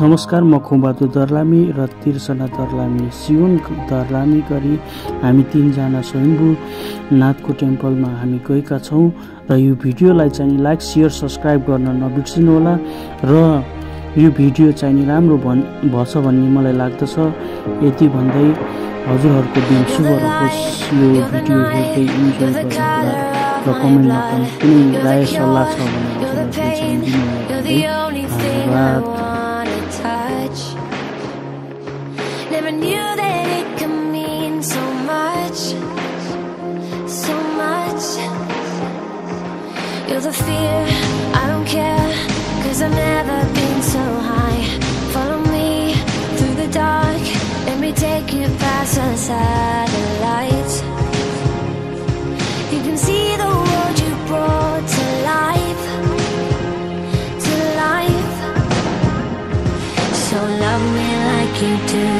नमस्कार म खुम्बातु दर्लामी र तिर्सना दर्लामी। सिउन दर्लामी गरी हामी तिनजना स्वयम्भू नाथको टेम्पलमा हामी गएका छौँ र यो भिडियोलाई चाहिँ लाइक सेयर सब्सक्राइब गर्न नबिर्सिनुहोला र यो भिडियो चाहिँ राम्रो भन् भछ भन्ने मलाई लाग्दछ। यति भन्दै हजुरहरूको दिन शुभ रहोस् यो भिडियो हेर्दै इन्जोय र कमेन्टमा पनि कुनै राय सल्लाह छ भने Knew that it could mean so much, so much. You're the fear, I don't care, cause I've never been so high. Follow me through the dark, let me take you past the satellites. You can see the world you brought to life, to life. So love me like you do,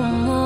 no.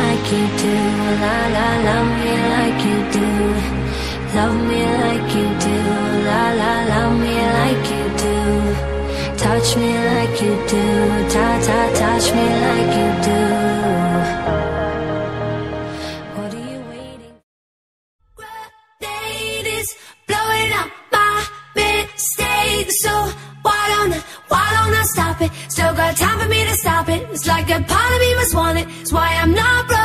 Like you do, la la, love me like you do, love me like you do, la la, love me like you do. Touch me like you do, ta ta, touch me like you do. What are you waiting? Grenade is blowing up my mistakes. So why don't I, why don't I stop it? Still got time for me to stop it. It's like a part of me must want it. It's why I'm not running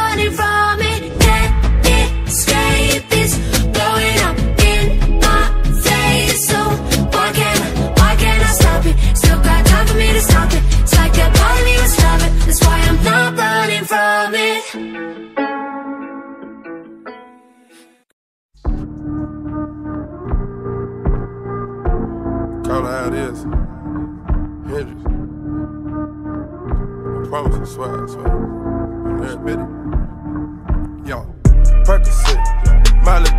I have is Hendrix. I promise, I swear, I swear. Bit. Yo, Percocet, Miley.